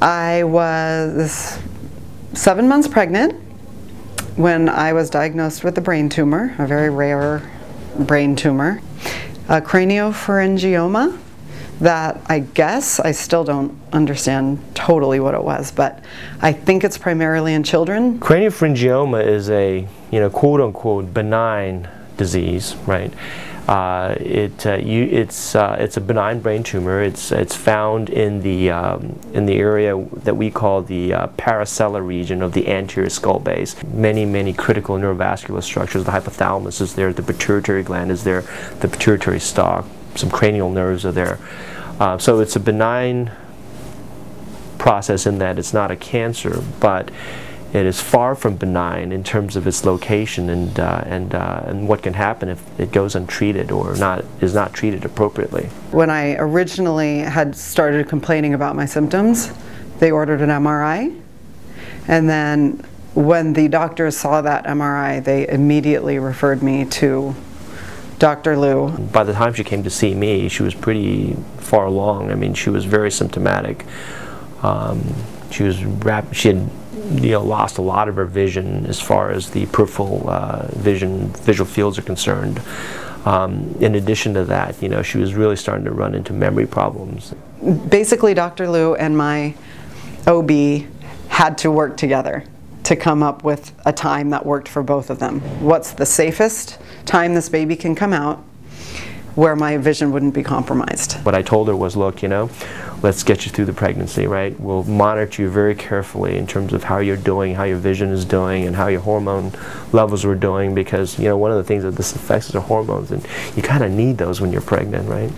I was seven months pregnant when I was diagnosed with a brain tumor, a very rare brain tumor, a craniopharyngioma that I guess I still don't understand totally what it was, but I think it's primarily in children. Craniopharyngioma is a, you know, quote unquote benign disease, right? Uh, it, uh, you, it's, uh, it's a benign brain tumor. It's, it's found in the, um, in the area that we call the uh, parasellar region of the anterior skull base. Many, many critical neurovascular structures. The hypothalamus is there, the pituitary gland is there, the pituitary stalk, some cranial nerves are there. Uh, so it's a benign process in that it's not a cancer, but it is far from benign in terms of its location and uh, and uh, and what can happen if it goes untreated or not is not treated appropriately. When I originally had started complaining about my symptoms, they ordered an MRI, and then when the doctors saw that MRI, they immediately referred me to Dr. Liu. By the time she came to see me, she was pretty far along. I mean, she was very symptomatic. Um, she was rap- she had you know, lost a lot of her vision as far as the peripheral uh, vision, visual fields are concerned. Um, in addition to that, you know, she was really starting to run into memory problems. Basically, Dr. Liu and my OB had to work together to come up with a time that worked for both of them. What's the safest time this baby can come out where my vision wouldn't be compromised. What I told her was, look, you know, let's get you through the pregnancy, right? We'll monitor you very carefully in terms of how you're doing, how your vision is doing, and how your hormone levels were doing because, you know, one of the things that this affects is the hormones, and you kind of need those when you're pregnant, right?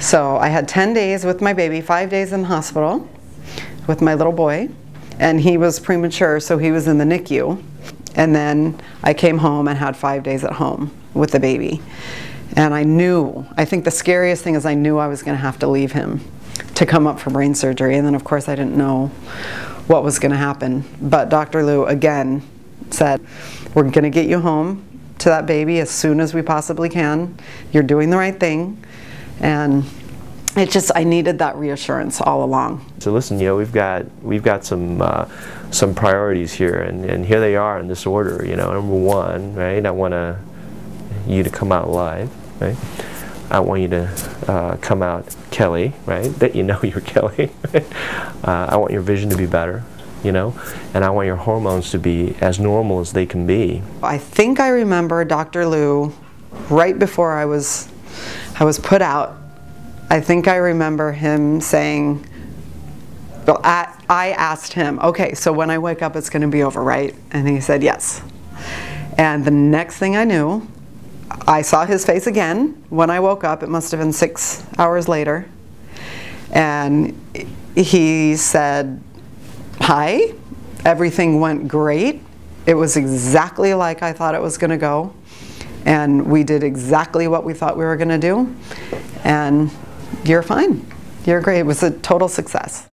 So I had 10 days with my baby, five days in the hospital with my little boy, and he was premature, so he was in the NICU. And then I came home and had five days at home with the baby. And I knew, I think the scariest thing is I knew I was going to have to leave him to come up for brain surgery. And then, of course, I didn't know what was going to happen. But Dr. Liu again said, We're going to get you home to that baby as soon as we possibly can. You're doing the right thing. And it just I needed that reassurance all along. So listen, you know, we've got we've got some uh, some priorities here, and, and here they are in this order. You know, number one, right? I want to you to come out alive right? I want you to uh, come out Kelly, right? That you know you're Kelly. uh, I want your vision to be better, you know, and I want your hormones to be as normal as they can be. I think I remember Dr. Liu right before I was I was put out. I think I remember him saying, well, I, I asked him, okay, so when I wake up, it's going to be over, right? And he said, yes. And the next thing I knew, I saw his face again when I woke up. It must have been six hours later. And he said, Hi, everything went great. It was exactly like I thought it was going to go. And we did exactly what we thought we were going to do. And you're fine. You're great. It was a total success.